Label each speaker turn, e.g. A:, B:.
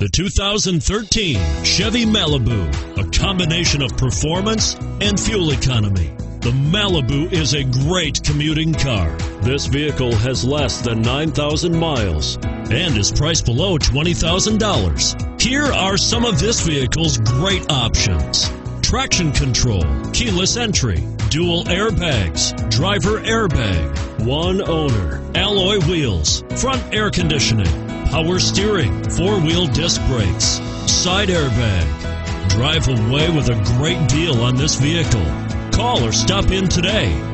A: The 2013 Chevy Malibu, a combination of performance and fuel economy. The Malibu is a great commuting car. This vehicle has less than 9,000 miles and is priced below $20,000. Here are some of this vehicle's great options. Traction control, keyless entry, dual airbags, driver airbag, one owner, alloy wheels, front air conditioning, power steering, four-wheel disc brakes, side airbag. Drive away with a great deal on this vehicle. Call or stop in today.